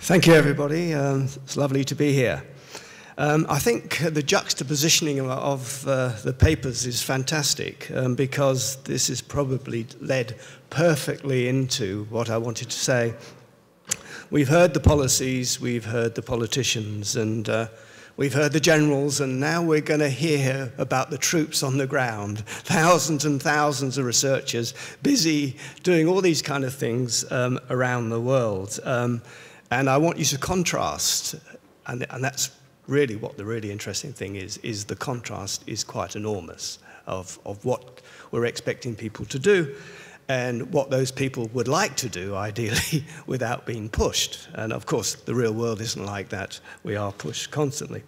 Thank you, everybody. Um, it's lovely to be here. Um, I think the juxtapositioning of, of uh, the papers is fantastic um, because this is probably led perfectly into what I wanted to say. We've heard the policies, we've heard the politicians, and uh, we've heard the generals, and now we're going to hear about the troops on the ground. Thousands and thousands of researchers busy doing all these kind of things um, around the world. And I want you to contrast, and, and that's really what the really interesting thing is, is the contrast is quite enormous of, of what we're expecting people to do and what those people would like to do, ideally, without being pushed. And of course, the real world isn't like that. We are pushed constantly.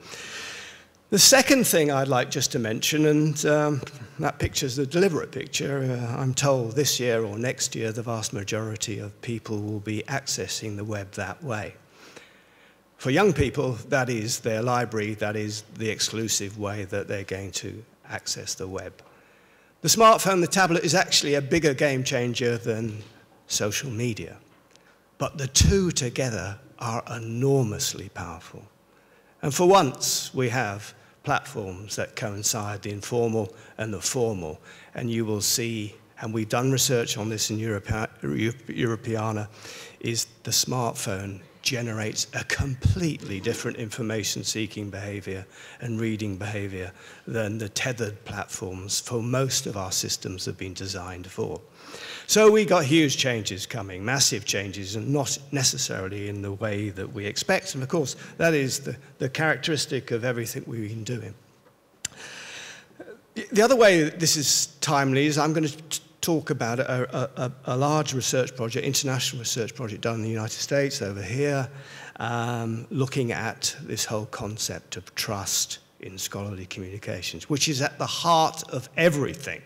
The second thing I'd like just to mention, and um, that picture is a deliberate picture, uh, I'm told this year or next year the vast majority of people will be accessing the web that way. For young people, that is their library, that is the exclusive way that they're going to access the web. The smartphone, the tablet, is actually a bigger game changer than social media. But the two together are enormously powerful. And for once, we have platforms that coincide the informal and the formal. And you will see, and we've done research on this in Europeana, is the smartphone generates a completely different information seeking behavior and reading behavior than the tethered platforms for most of our systems have been designed for. So we got huge changes coming, massive changes, and not necessarily in the way that we expect. And of course, that is the, the characteristic of everything we've been doing. The other way this is timely is I'm going to talk about a, a, a, large research project, international research project done in the United States over here, um, looking at this whole concept of trust in scholarly communications, which is at the heart of everything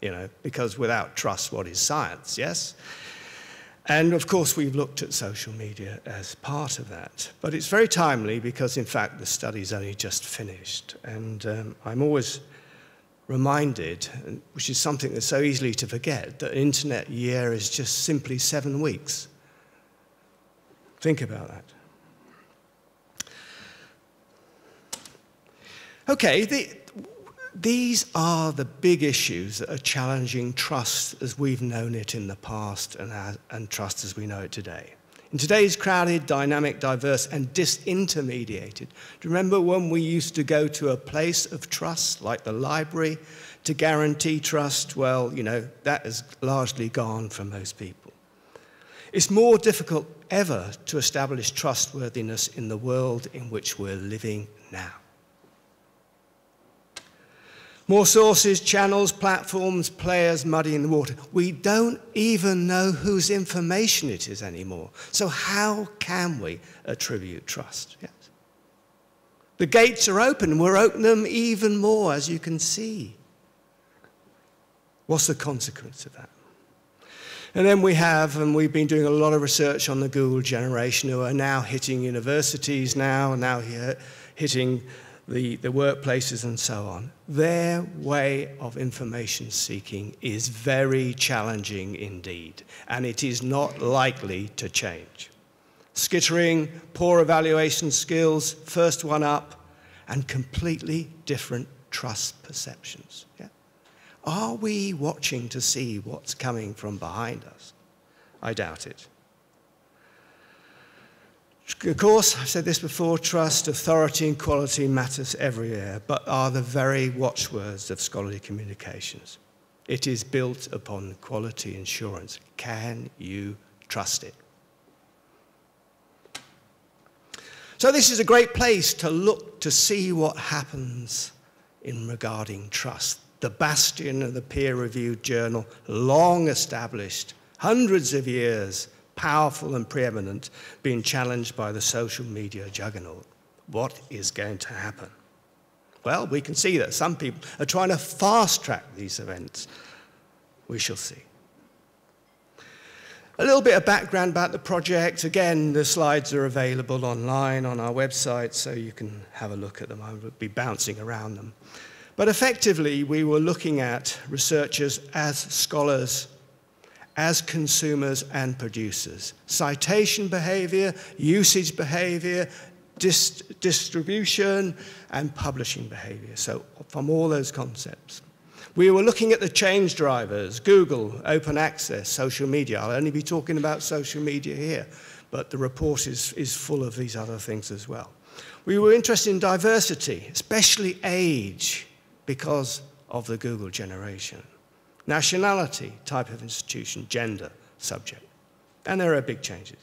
you know, because without trust, what is science, yes? And of course, we've looked at social media as part of that. But it's very timely because, in fact, the study's only just finished. And um, I'm always reminded, which is something that's so easily to forget, that an internet year is just simply seven weeks. Think about that. Okay, the, these are the big issues that are challenging trust as we've known it in the past and, as, and trust as we know it today. In today's crowded, dynamic, diverse, and disintermediated, do you remember when we used to go to a place of trust, like the library, to guarantee trust? Well, you know, that has largely gone for most people. It's more difficult ever to establish trustworthiness in the world in which we're living now. More sources, channels, platforms, players muddying the water. We don't even know whose information it is anymore. So, how can we attribute trust? Yes. The gates are open, we're opening them even more, as you can see. What's the consequence of that? And then we have, and we've been doing a lot of research on the Google generation who are now hitting universities now, now here, hitting the, the workplaces and so on, their way of information seeking is very challenging indeed, and it is not likely to change. Skittering, poor evaluation skills, first one up, and completely different trust perceptions. Yeah? Are we watching to see what's coming from behind us? I doubt it. Of course, I've said this before trust, authority, and quality matters everywhere, but are the very watchwords of scholarly communications. It is built upon quality assurance. Can you trust it? So, this is a great place to look to see what happens in regarding trust. The bastion of the peer reviewed journal, long established, hundreds of years powerful and preeminent, being challenged by the social media juggernaut. What is going to happen? Well, we can see that some people are trying to fast track these events. We shall see. A little bit of background about the project. Again, the slides are available online on our website, so you can have a look at them. I will be bouncing around them. But effectively, we were looking at researchers as scholars as consumers and producers. Citation behavior, usage behavior, dis distribution, and publishing behavior. So, from all those concepts. We were looking at the change drivers Google, open access, social media. I'll only be talking about social media here, but the report is, is full of these other things as well. We were interested in diversity, especially age, because of the Google generation. Nationality, type of institution, gender, subject. And there are big changes.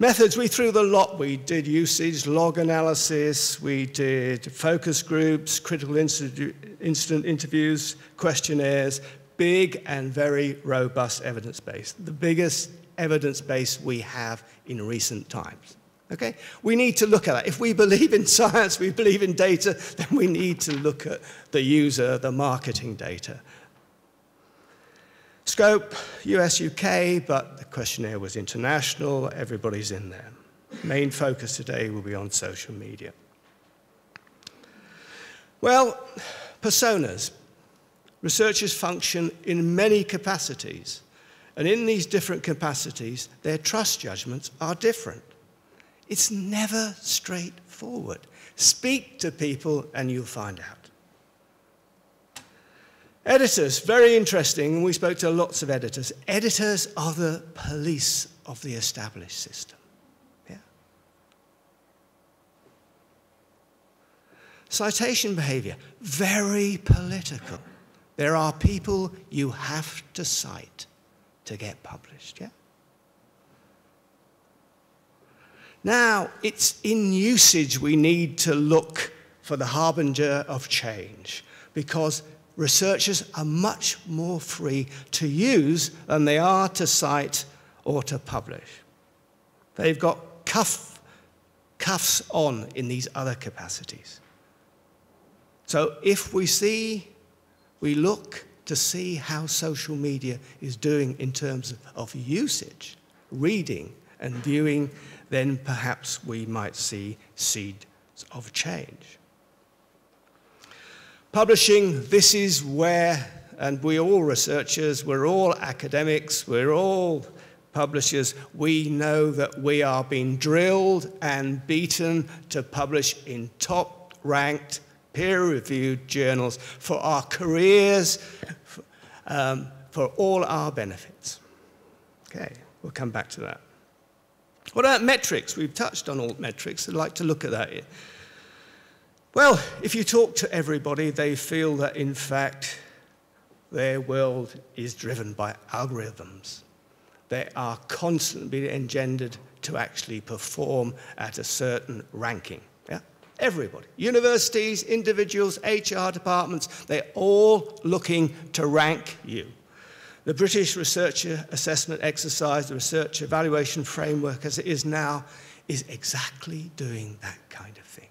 Methods, we threw the lot. We did usage, log analysis, we did focus groups, critical incident interviews, questionnaires, big and very robust evidence base. The biggest evidence base we have in recent times. Okay? We need to look at that. If we believe in science, we believe in data, then we need to look at the user, the marketing data. Scope, US, UK, but the questionnaire was international, everybody's in there. Main focus today will be on social media. Well, personas. Researchers function in many capacities, and in these different capacities, their trust judgments are different. It's never straightforward. Speak to people and you'll find out. Editors, very interesting. We spoke to lots of editors. Editors are the police of the established system. Yeah? Citation behavior, very political. There are people you have to cite to get published. Yeah? Now, it's in usage we need to look for the harbinger of change because researchers are much more free to use than they are to cite or to publish. They've got cuff, cuffs on in these other capacities. So if we see, we look to see how social media is doing in terms of usage, reading and viewing then perhaps we might see seeds of change. Publishing, this is where, and we're all researchers, we're all academics, we're all publishers, we know that we are being drilled and beaten to publish in top ranked, peer reviewed journals for our careers, um, for all our benefits. Okay, we'll come back to that. What about metrics? We've touched on all metrics. I'd like to look at that. Well, if you talk to everybody, they feel that in fact their world is driven by algorithms. They are constantly being engendered to actually perform at a certain ranking. Yeah? Everybody. Universities, individuals, HR departments, they're all looking to rank you. The British Researcher Assessment Exercise, the Research Evaluation Framework as it is now, is exactly doing that kind of thing.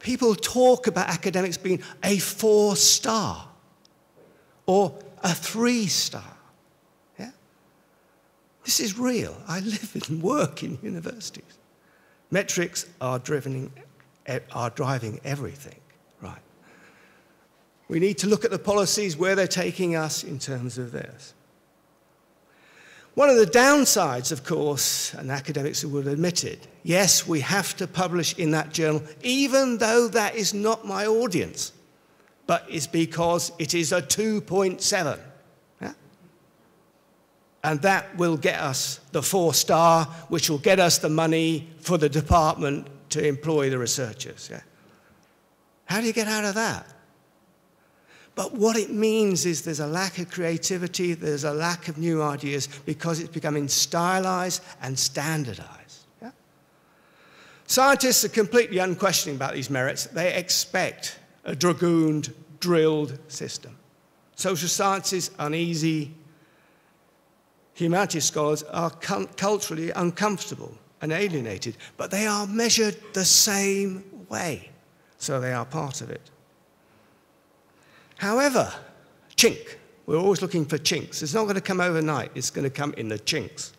People talk about academics being a four star or a three star. Yeah? This is real. I live and work in universities. Metrics are, driven, are driving everything. right? We need to look at the policies, where they're taking us in terms of this. One of the downsides, of course, and academics will admit it, yes, we have to publish in that journal, even though that is not my audience, but it's because it is a 2.7. Yeah? And that will get us the four star, which will get us the money for the department to employ the researchers. Yeah? How do you get out of that? But what it means is there's a lack of creativity, there's a lack of new ideas because it's becoming stylized and standardized. Yeah? Scientists are completely unquestioning about these merits. They expect a dragooned, drilled system. Social sciences, uneasy. Humanities scholars are culturally uncomfortable and alienated, but they are measured the same way, so they are part of it. However, chink, we're always looking for chinks. It's not going to come overnight, it's going to come in the chinks.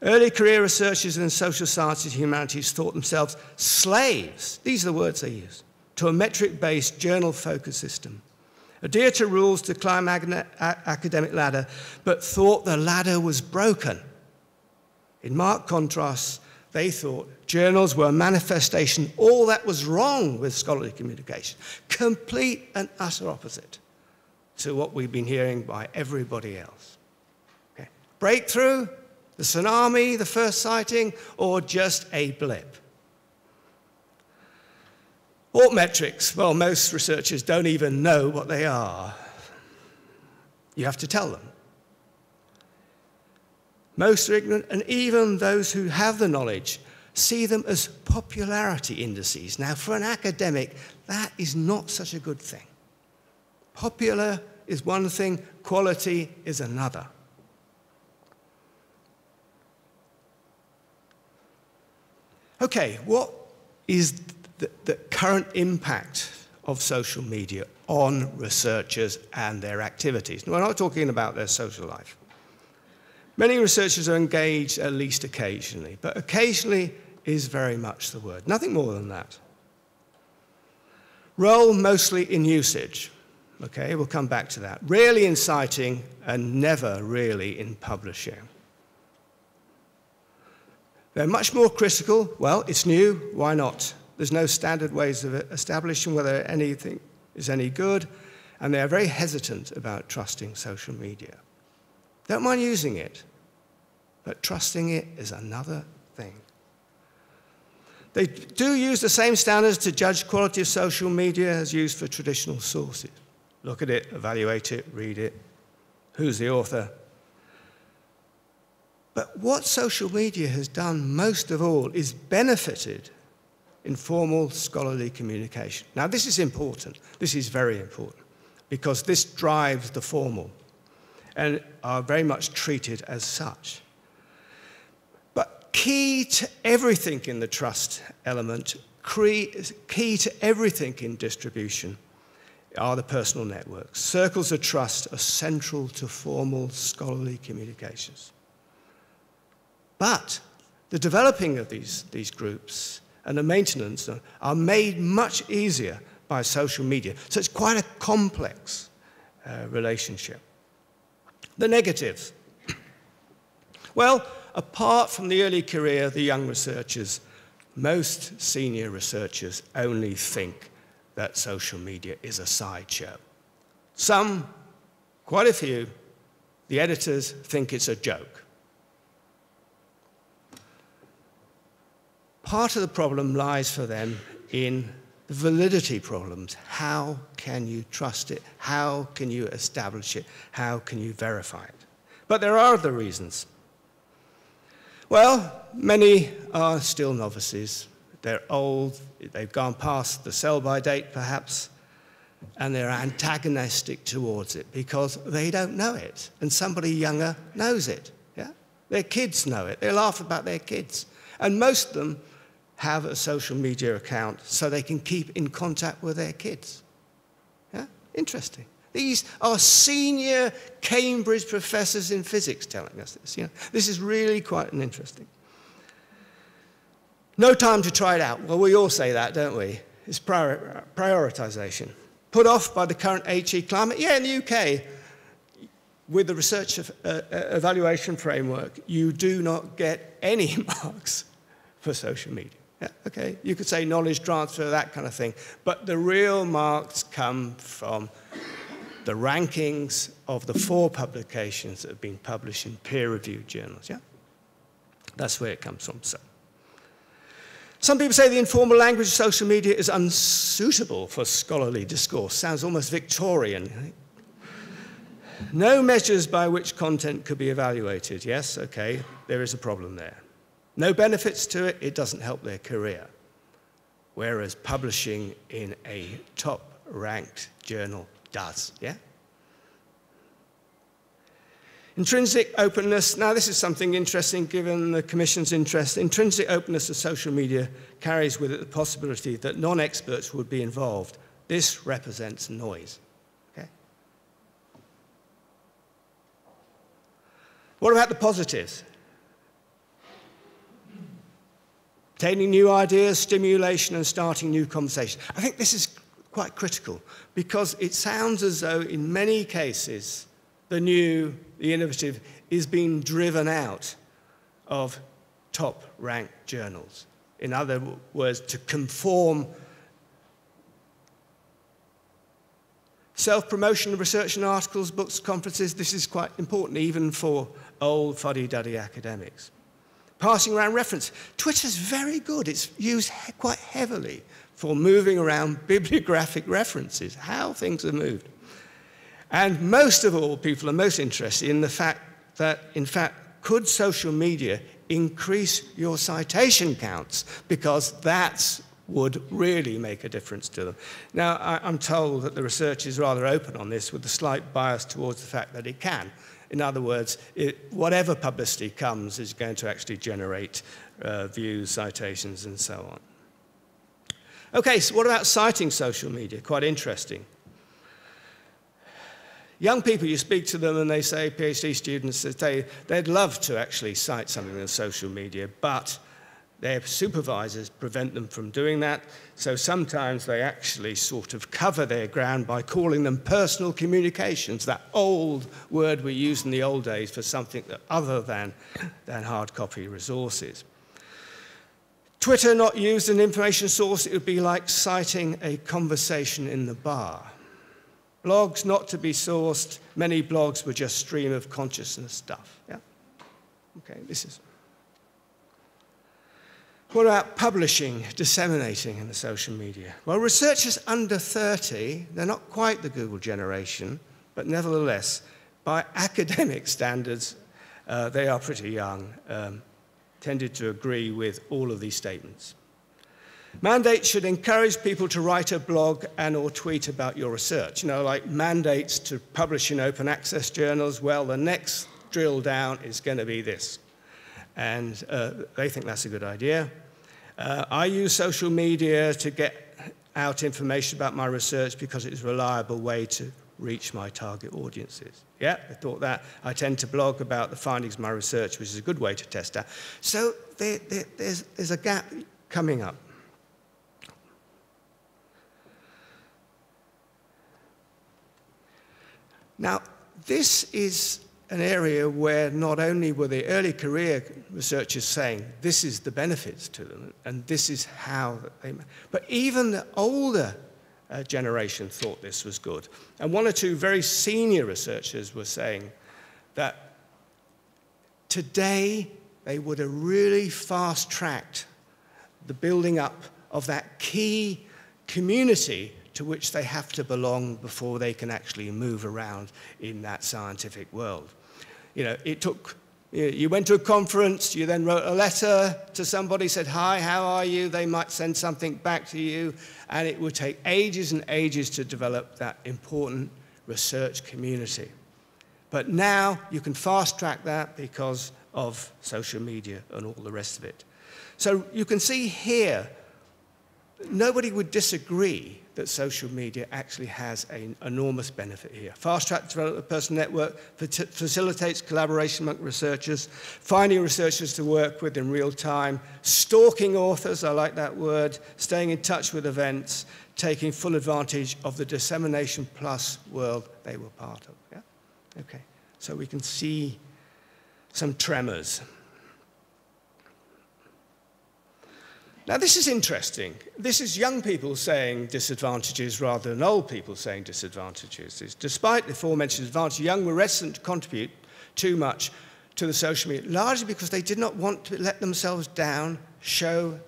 Early career researchers in social sciences and humanities thought themselves slaves, these are the words they use, to a metric based journal focus system. adhere to rules to climb academic ladder, but thought the ladder was broken. In marked contrast, they thought journals were a manifestation all that was wrong with scholarly communication. Complete and utter opposite to what we've been hearing by everybody else. Okay. Breakthrough, the tsunami, the first sighting, or just a blip? Altmetrics, well, most researchers don't even know what they are. You have to tell them. Most are ignorant, and even those who have the knowledge see them as popularity indices. Now, for an academic, that is not such a good thing. Popular is one thing, quality is another. Okay, what is the, the current impact of social media on researchers and their activities. We're not talking about their social life. Many researchers are engaged at least occasionally, but occasionally is very much the word. Nothing more than that. Role mostly in usage. Okay, we'll come back to that. Rarely in citing and never really in publishing. They're much more critical. Well, it's new, why not? There's no standard ways of establishing whether anything is any good, and they are very hesitant about trusting social media. Don't mind using it, but trusting it is another thing. They do use the same standards to judge quality of social media as used for traditional sources. Look at it, evaluate it, read it. Who's the author? But what social media has done most of all is benefited informal scholarly communication. Now, this is important. This is very important because this drives the formal and are very much treated as such. Key to everything in the trust element, key to everything in distribution, are the personal networks. Circles of trust are central to formal scholarly communications. But the developing of these, these groups and the maintenance are made much easier by social media. So it's quite a complex uh, relationship. The negatives. Well, apart from the early career the young researchers, most senior researchers only think that social media is a sideshow. Some, quite a few, the editors think it's a joke. Part of the problem lies for them in the validity problems. How can you trust it? How can you establish it? How can you verify it? But there are other reasons. Well, many are still novices. They're old, they've gone past the sell by date perhaps, and they're antagonistic towards it because they don't know it, and somebody younger knows it. Yeah? Their kids know it. They laugh about their kids. And most of them have a social media account so they can keep in contact with their kids. Yeah? Interesting. These are senior Cambridge professors in physics telling us this. You know, this is really quite an interesting. No time to try it out. Well, we all say that, don't we? It's prior, prioritization. Put off by the current HE climate. Yeah, in the UK, with the research of, uh, uh, evaluation framework, you do not get any marks for social media. Yeah, okay, you could say knowledge transfer, that kind of thing. But the real marks come from the rankings of the four publications that have been published in peer-reviewed journals, yeah? That's where it comes from, so. Some people say the informal language of social media is unsuitable for scholarly discourse. Sounds almost Victorian. No measures by which content could be evaluated. Yes, okay, there is a problem there. No benefits to it, it doesn't help their career. Whereas publishing in a top ranked journal does, yeah? Intrinsic openness, now this is something interesting given the Commission's interest. Intrinsic openness of social media carries with it the possibility that non experts would be involved. This represents noise. Okay? What about the positives? obtaining new ideas, stimulation, and starting new conversations. I think this is quite critical because it sounds as though, in many cases, the new, the innovative is being driven out of top ranked journals. In other words, to conform self promotion of research and articles, books, conferences, this is quite important even for old fuddy duddy academics. Passing around reference. Twitter's very good, it's used he quite heavily for moving around bibliographic references, how things are moved. And most of all, people are most interested in the fact that, in fact, could social media increase your citation counts? Because that would really make a difference to them. Now, I, am told that the research is rather open on this with a slight bias towards the fact that it can. In other words, it, whatever publicity comes is going to actually generate uh, views, citations, and so on. Okay, so what about citing social media? Quite interesting. Young people, you speak to them and they say, PhD students, they, they'd love to actually cite something on social media, but their supervisors prevent them from doing that. So sometimes they actually sort of cover their ground by calling them personal communications, that old word we used in the old days for something that other than, than hard copy resources. Twitter not used as an information source, it would be like citing a conversation in the bar. Blogs not to be sourced. Many blogs were just stream of consciousness stuff. Yeah? Okay, this is. What about publishing, disseminating in the social media? Well, researchers under 30, they're not quite the Google generation, but nevertheless, by academic standards, uh, they are pretty young, um, tended to agree with all of these statements. Mandates should encourage people to write a blog and or tweet about your research. You know, like mandates to publish in open access journals. Well, the next drill down is going to be this. And uh, they think that's a good idea. Uh, I use social media to get out information about my research because it's a reliable way to reach my target audiences. Yeah, I thought that. I tend to blog about the findings of my research, which is a good way to test out. So there, there, there's, there's a gap coming up. Now, this is an area where not only were the early career researchers saying this is the benefits to them and this is how they, but even the older uh, generation thought this was good. And one or two very senior researchers were saying that today they would have really fast tracked the building up of that key community to which they have to belong before they can actually move around in that scientific world. You know, it took, you went to a conference, you then wrote a letter to somebody, said, Hi, how are you? They might send something back to you, and it would take ages and ages to develop that important research community. But now you can fast track that because of social media and all the rest of it. So you can see here, nobody would disagree that social media actually has an enormous benefit here. Fast track development person network facilitates collaboration among researchers, finding researchers to work with in real time, stalking authors, I like that word, staying in touch with events, taking full advantage of the dissemination plus world they were part of. Yeah? Okay, so we can see some tremors. Now, this is interesting. This is young people saying disadvantages rather than old people saying disadvantages. It's, despite the aforementioned advantage, young were reticent to contribute too much to the social media, largely because they did not want to let themselves down, show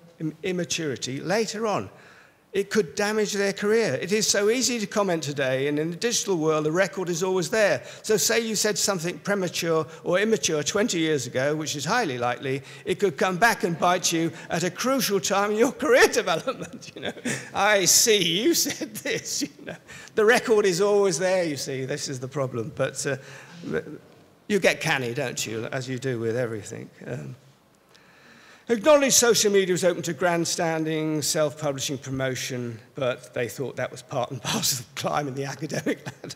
immaturity later on it could damage their career. It is so easy to comment today, and in the digital world, the record is always there. So, say you said something premature or immature 20 years ago, which is highly likely, it could come back and bite you at a crucial time in your career development. You know, I see you said this. You know, the record is always there. You see, this is the problem. But uh, you get canny, don't you, as you do with everything. Um, Acknowledged social media was open to grandstanding, self publishing, promotion, but they thought that was part and parcel of climbing the academic ladder.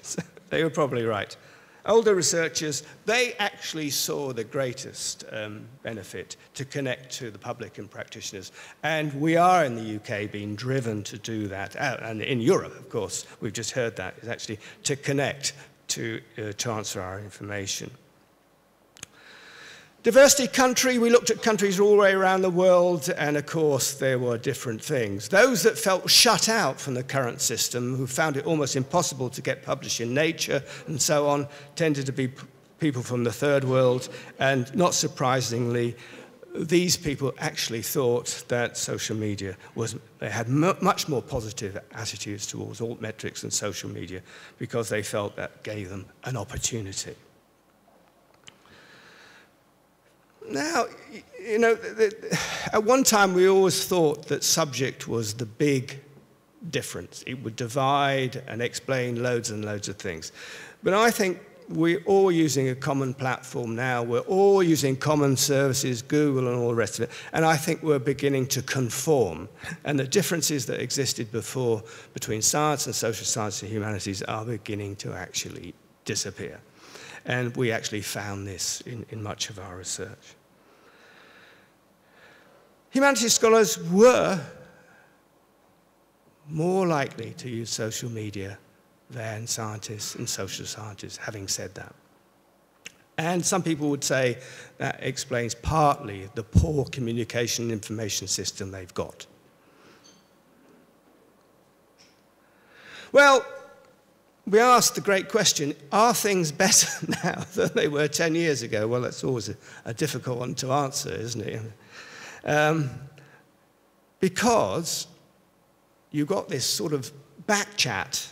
so they were probably right. older researchers, they actually saw the greatest um, benefit to connect to the public and practitioners. And we are in the UK being driven to do that. Uh, and in Europe, of course, we've just heard that, is actually to connect to uh, transfer our information. Diversity country, we looked at countries all the way around the world, and of course, there were different things. Those that felt shut out from the current system, who found it almost impossible to get published in Nature and so on, tended to be people from the third world, and not surprisingly, these people actually thought that social media was, they had much more positive attitudes towards altmetrics and social media because they felt that gave them an opportunity. Now, you know, at one time we always thought that subject was the big difference. It would divide and explain loads and loads of things. But I think we're all using a common platform now. We're all using common services, Google and all the rest of it. And I think we're beginning to conform. And the differences that existed before between science and social science and humanities are beginning to actually disappear. And we actually found this in, in much of our research. Humanities scholars were more likely to use social media than scientists and social scientists, having said that. And some people would say that explains partly the poor communication and information system they've got. Well, we asked the great question are things better now than they were 10 years ago? Well, that's always a, a difficult one to answer, isn't it? Um, because you got this sort of back chat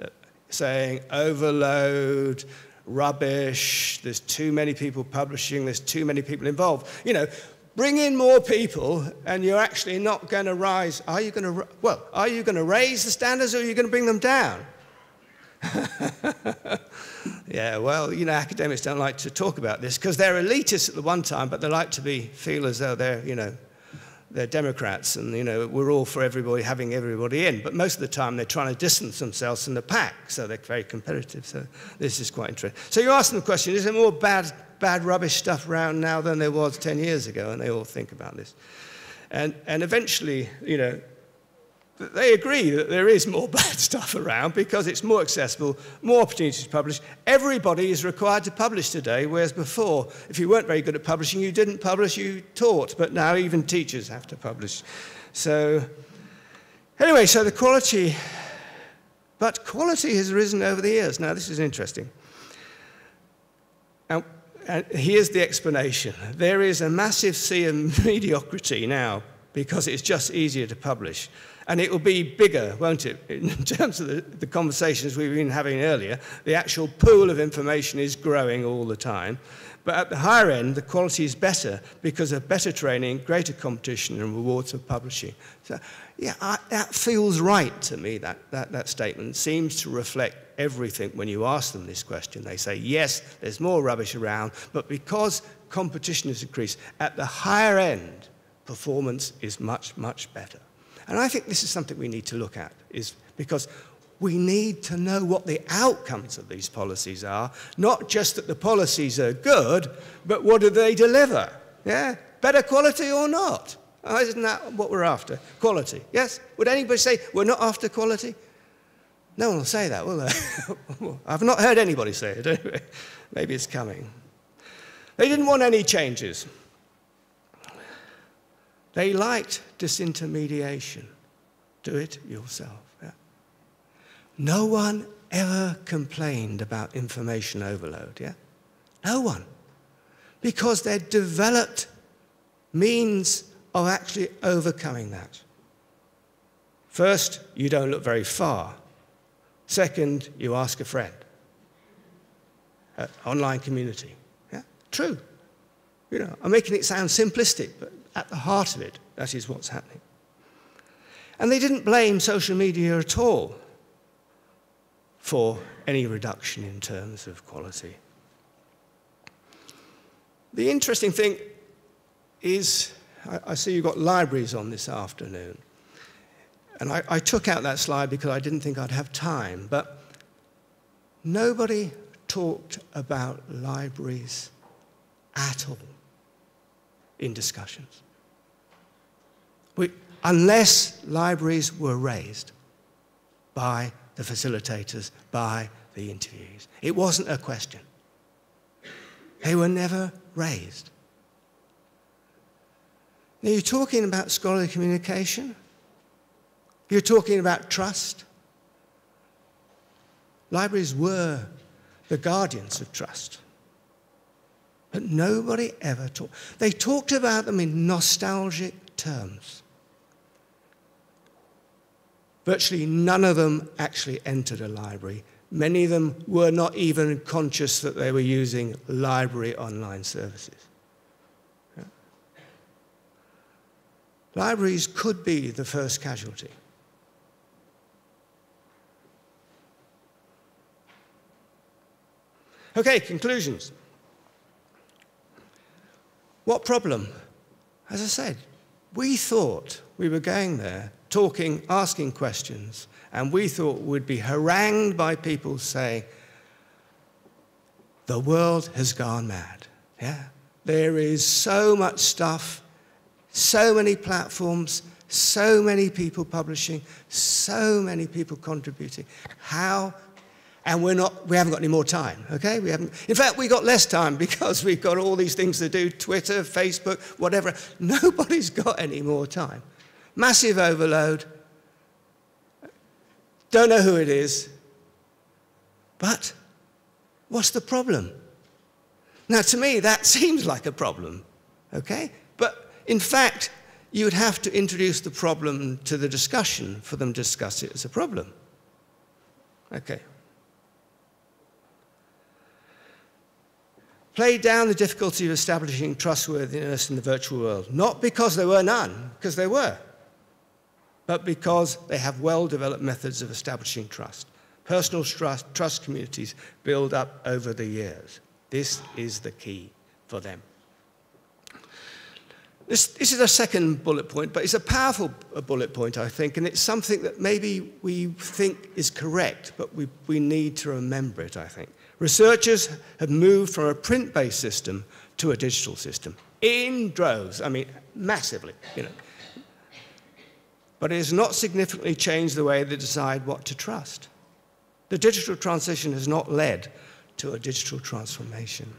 uh, saying overload, rubbish, there's too many people publishing, there's too many people involved. You know, bring in more people and you're actually not going to rise. Are you going to, well, are you going to raise the standards or are you going to bring them down? yeah, well, you know, academics don't like to talk about this because they're elitists at the one time, but they like to be feel as though they're, you know, they're Democrats and, you know, we're all for everybody having everybody in. But most of the time they're trying to distance themselves from the pack, so they're very competitive. So this is quite interesting. So you ask them the question, is there more bad, bad rubbish stuff around now than there was 10 years ago? And they all think about this. And, and eventually, you know, they agree that there is more bad stuff around because it's more accessible, more opportunities to publish. Everybody is required to publish today, whereas before, if you weren't very good at publishing, you didn't publish, you taught. But now even teachers have to publish. So, anyway, so the quality, but quality has risen over the years. Now, this is interesting. And, and uh, here's the explanation there is a massive sea of mediocrity now because it's just easier to publish. And it will be bigger, won't it? In terms of the, the, conversations we've been having earlier, the actual pool of information is growing all the time. But at the higher end, the quality is better because of better training, greater competition, and rewards for publishing. So, yeah, I, that feels right to me, that, that, that statement. seems to reflect everything when you ask them this question. They say, yes, there's more rubbish around, but because competition has increased, at the higher end, performance is much, much better. And I think this is something we need to look at, is because we need to know what the outcomes of these policies are, not just that the policies are good, but what do they deliver? Yeah? Better quality or not? Oh, isn't that what we're after? Quality. Yes? Would anybody say we're not after quality? No one will say that, will they? I've not heard anybody say it. Maybe it's coming. They didn't want any changes. They liked disintermediation. Do it yourself. Yeah. No one ever complained about information overload, yeah? No one. Because they developed means of actually overcoming that. First, you don't look very far. Second, you ask a friend. Uh, online community. Yeah? True. You know, I'm making it sound simplistic, but at the heart of it, that is what's happening. And they didn't blame social media at all for any reduction in terms of quality. The interesting thing is, I, I see you've got libraries on this afternoon. And I, I took out that slide because I didn't think I'd have time, but nobody talked about libraries at all in discussions. We, unless libraries were raised by the facilitators, by the interviewees. It wasn't a question. They were never raised. Now, you're talking about scholarly communication. You're talking about trust. Libraries were the guardians of trust. But nobody ever talked. They talked about them in nostalgic terms. Virtually none of them actually entered a library. Many of them were not even conscious that they were using library online services. Libraries could be the first casualty. Okay, conclusions. What problem? As I said, we thought we were going there, talking, asking questions, and we thought we'd be harangued by people saying, the world has gone mad. Yeah? There is so much stuff so many platforms, so many people publishing, so many people contributing. How? And we're not, we haven't got any more time, okay? We haven't, in fact, we got less time because we've got all these things to do Twitter, Facebook, whatever. Nobody's got any more time. Massive overload. Don't know who it is. But what's the problem? Now, to me, that seems like a problem, okay? But in fact, you would have to introduce the problem to the discussion for them to discuss it as a problem. Okay. Play down the difficulty of establishing trustworthiness in the virtual world, not because there were none, because there were, but because they have well developed methods of establishing trust. Personal trust, trust communities build up over the years. This is the key for them. This, this, is a second bullet point, but it's a powerful bullet point, I think, and it's something that maybe we think is correct, but we, we need to remember it, I think. Researchers have moved from a print based system to a digital system in droves, I mean, massively, you know. But it has not significantly changed the way they decide what to trust. The digital transition has not led to a digital transformation.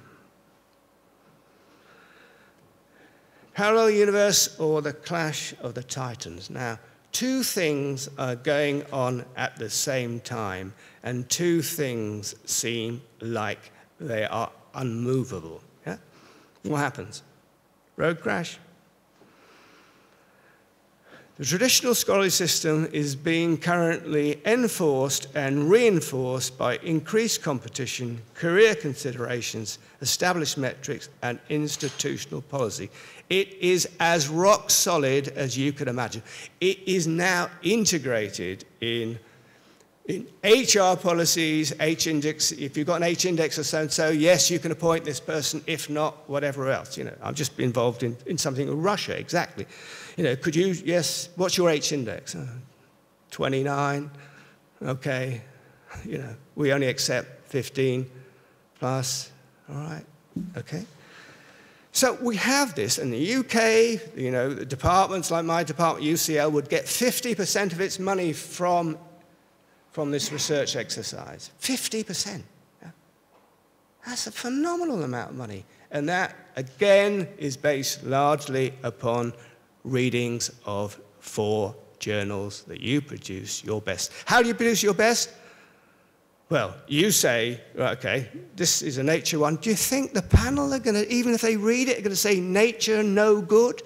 Parallel universe or the clash of the titans. Now, two things are going on at the same time, and two things seem like they are unmovable. Yeah? What happens? Road crash? The traditional scholarly system is being currently enforced and reinforced by increased competition, career considerations, established metrics, and institutional policy. It is as rock solid as you can imagine. It is now integrated in, in HR policies, H index. If you've got an H index or so and so, yes, you can appoint this person. If not, whatever else. You know, I'm just been involved in, in something with Russia, exactly. You know, could you, yes, what's your H index? Uh, 29. Okay. You know, we only accept 15 plus. All right. Okay. So we have this in the UK, you know, the departments like my department, UCL, would get 50% of its money from, from this research exercise. 50%. Yeah? That's a phenomenal amount of money. And that, again, is based largely upon readings of four journals that you produce your best. How do you produce your best? Well, you say, okay, this is a nature one. Do you think the panel are going to, even if they read it, are going to say nature no good?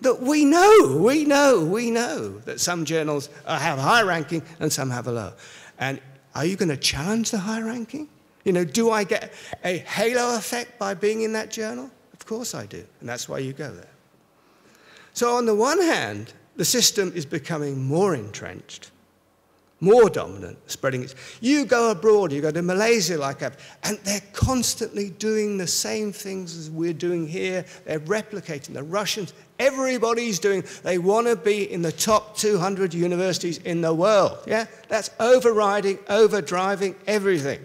That we know, we know, we know that some journals uh, have high ranking and some have a low. And are you going to challenge the high ranking? You know, do I get a halo effect by being in that journal? Of course I do. And that's why you go there. So, on the one hand, the system is becoming more entrenched, more dominant, spreading it. You go abroad, you go to Malaysia like that, and they're constantly doing the same things as we're doing here. They're replicating. The Russians, everybody's doing, they want to be in the top 200 universities in the world. Yeah? That's overriding, overdriving everything.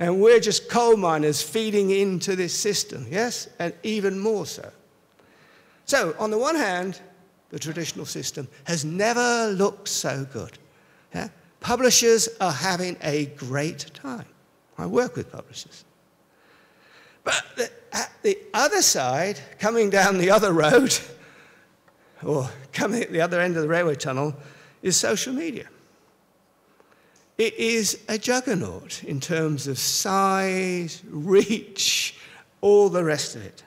And we're just coal miners feeding into this system, yes? And even more so. So, on the one hand, the traditional system has never looked so good. Yeah? Publishers are having a great time. I work with publishers. But the, at the other side, coming down the other road, or coming at the other end of the railway tunnel, is social media. It is a juggernaut in terms of size, reach, all the rest of it.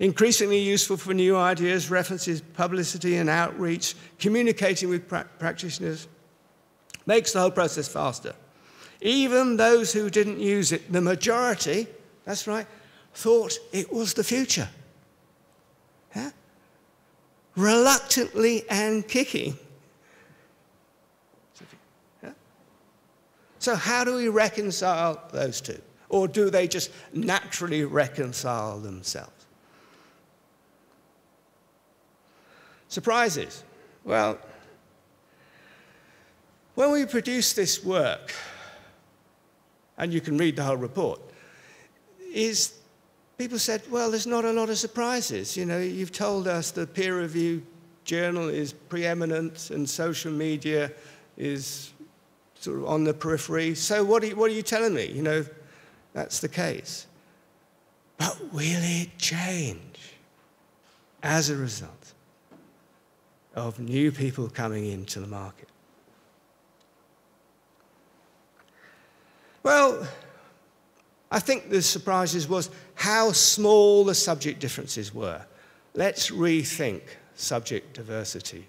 Increasingly useful for new ideas, references, publicity, and outreach, communicating with pra practitioners, makes the whole process faster. Even those who didn't use it, the majority, that's right, thought it was the future. Yeah? Reluctantly and kicking, So, how do we reconcile those two? Or do they just naturally reconcile themselves? Surprises. Well, when we produce this work, and you can read the whole report, is people said, well, there's not a lot of surprises. You know, you've told us the peer review journal is preeminent and social media is sort of on the periphery. So what are you, what are you telling me? You know, that's the case. But will it change as a result of new people coming into the market? Well, I think the surprises was how small the subject differences were. Let's rethink subject diversity.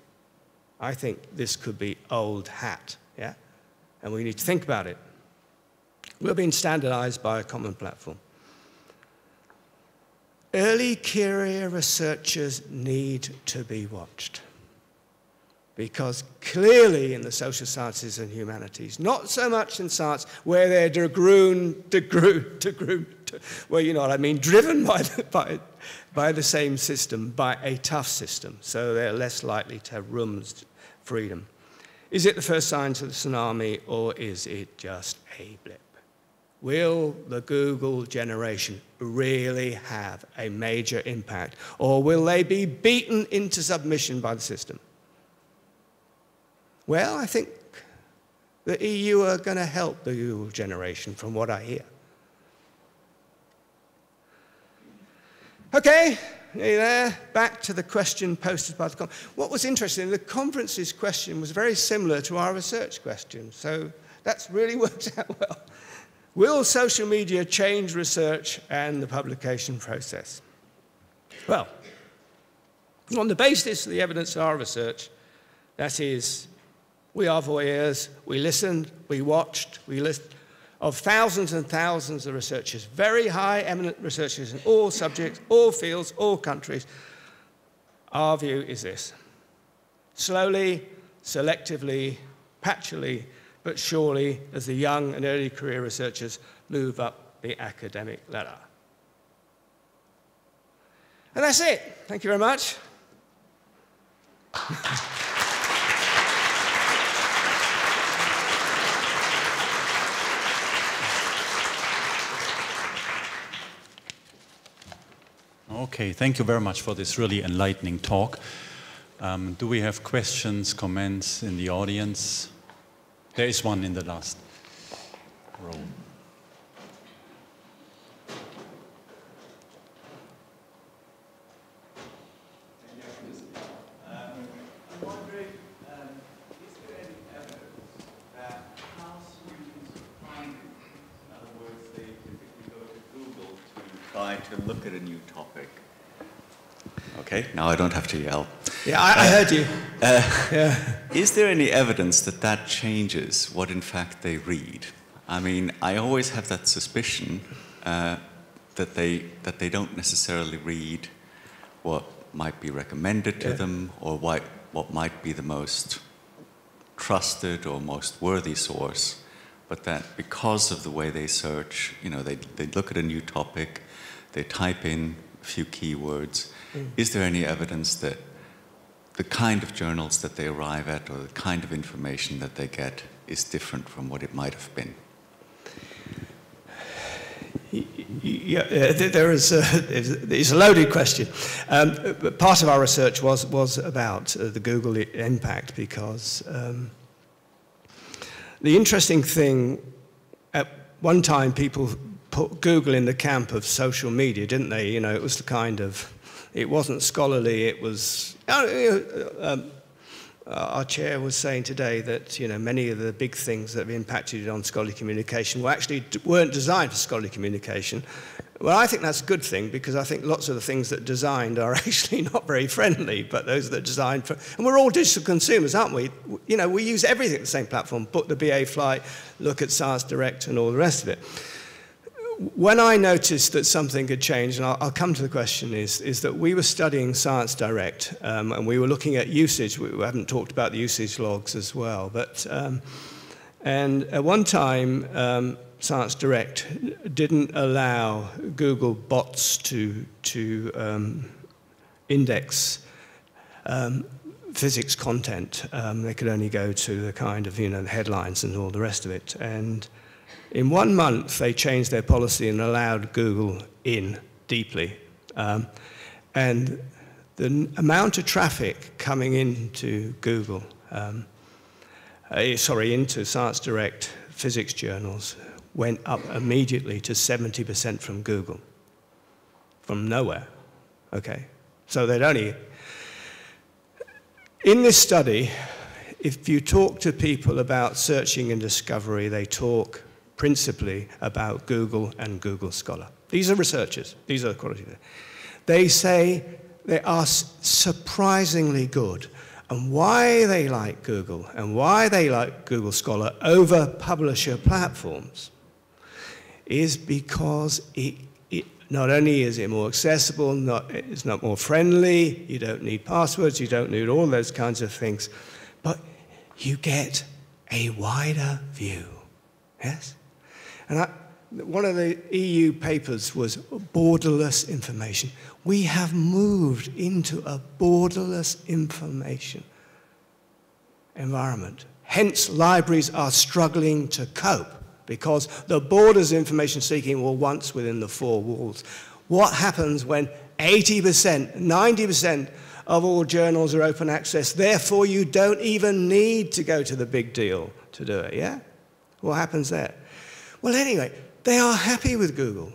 I think this could be old hat, yeah? and we need to think about it. We're being standardized by a common platform. Early career researchers need to be watched because clearly in the social sciences and humanities, not so much in science where they're degroon, degroon, degroon, well, you know what I mean, driven by the, by, by the same system, by a tough system, so they're less likely to have rooms freedom. Is it the first signs of the tsunami or is it just a blip? Will the Google generation really have a major impact or will they be beaten into submission by the system? Well, I think the EU are going to help the Google generation from what I hear. Okay, there, back to the question posted by the conference. What was interesting, the conference's question was very similar to our research question, so that's really worked out well. Will social media change research and the publication process? Well, on the basis of the evidence of our research, that is, we are voyeurs, we listened, we watched, we listened, of thousands and thousands of researchers, very high eminent researchers in all subjects, all fields, all countries. Our view is this slowly, selectively, patchily, but surely, as the young and early career researchers move up the academic ladder. And that's it. Thank you very much. Okay, thank you very much for this really enlightening talk. Um, do we have questions, comments in the audience? There is one in the last row. Okay, now I don't have to yell. Yeah, I, I uh, heard you. Uh, yeah. Is there any evidence that that changes what, in fact, they read? I mean, I always have that suspicion uh, that they that they don't necessarily read what might be recommended to yeah. them or what what might be the most trusted or most worthy source, but that because of the way they search, you know, they they look at a new topic, they type in a few keywords Mm. Is there any evidence that the kind of journals that they arrive at or the kind of information that they get is different from what it might have been? Yeah, uh, there is a, it's a loaded question. Um, part of our research was, was about uh, the Google impact because um, the interesting thing, at one time people put Google in the camp of social media, didn't they? You know, it was the kind of, it wasn't scholarly, it was, uh, um, our chair was saying today that you know many of the big things that have impacted on scholarly communication were actually weren't designed for scholarly communication. Well, I think that's a good thing because I think lots of the things that designed are actually not very friendly, but those that are designed for, and we're all digital consumers, aren't we? You know, we use everything the same platform, book the BA flight, look at Science Direct and all the rest of it when I noticed that something had changed, and I'll, I'll, come to the question, is, is that we were studying Science Direct um, and we were looking at usage. We, we, haven't talked about the usage logs as well. But, um, and at one time, um, Science Direct didn't allow Google bots to, to um, index um, physics content. Um, they could only go to the kind of, you know, the headlines and all the rest of it. And in one month, they changed their policy and allowed Google in deeply. Um, and the amount of traffic coming into Google, um, uh, sorry, into Science Direct physics journals went up immediately to 70% from Google, from nowhere. Okay? So they'd only. In this study, if you talk to people about searching and discovery, they talk principally about Google and Google Scholar. These are researchers, these are the quality. They say they are surprisingly good. And why they like Google and why they like Google Scholar over publisher platforms is because it, it not only is it more accessible, not, it's not more friendly, you don't need passwords, you don't need all those kinds of things, but you get a wider view. Yes? And I, one of the EU papers was borderless information. We have moved into a borderless information environment. Hence, libraries are struggling to cope because the borders of information seeking were once within the four walls. What happens when 80%, 90% of all journals are open access? Therefore, you don't even need to go to the big deal to do it, yeah? What happens there? Well, anyway, they are happy with Google.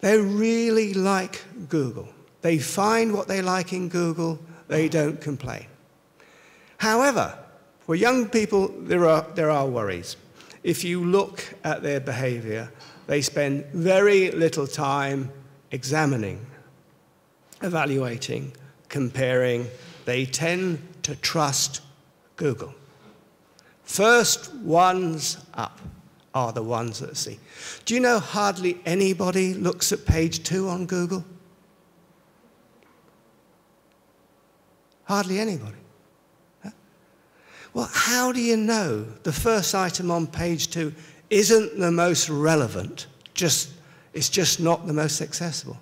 They really like Google. They find what they like in Google, they don't complain. However, for young people, there are, there are worries. If you look at their behavior, they spend very little time examining, evaluating, comparing. They tend to trust Google. First ones up are the ones that see. Do you know hardly anybody looks at page two on Google? Hardly anybody. Well, how do you know the first item on page two isn't the most relevant? Just, it's just not the most accessible.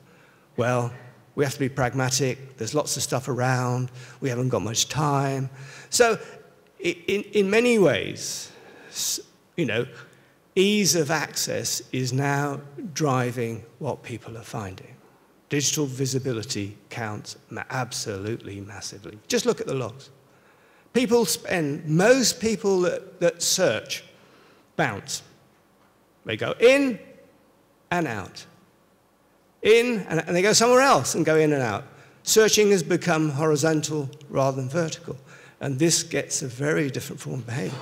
Well, we have to be pragmatic. There's lots of stuff around. We haven't got much time. So, in, in many ways, you know, ease of access is now driving what people are finding. Digital visibility counts absolutely massively. Just look at the logs. People spend, most people that, that search bounce. They go in and out. In and, and they go somewhere else and go in and out. Searching has become horizontal rather than vertical. And this gets a very different form of behavior.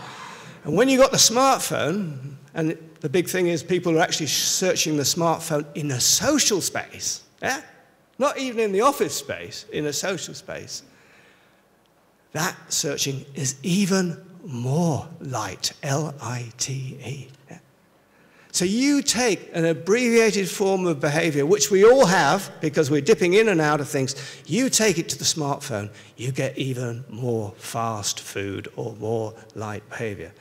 And when you've got the smartphone, and the big thing is people are actually searching the smartphone in a social space. Yeah? Not even in the office space, in a social space. That searching is even more light, L I T E. So you take an abbreviated form of behavior, which we all have because we're dipping in and out of things, you take it to the smartphone, you get even more fast food or more light behavior.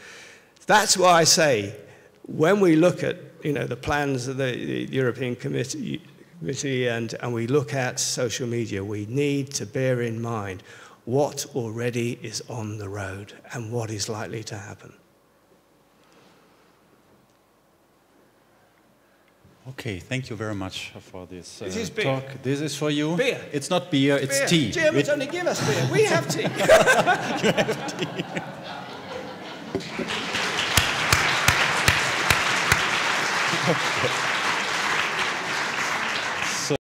That's why I say when we look at you know, the plans of the, the European Committee, committee and, and we look at social media, we need to bear in mind what already is on the road and what is likely to happen. Okay, thank you very much for this, uh, this talk. This is for you. Beer. It's not beer, it's, it's beer. tea. Germans it... only give us beer. We have tea. you have tea. okay.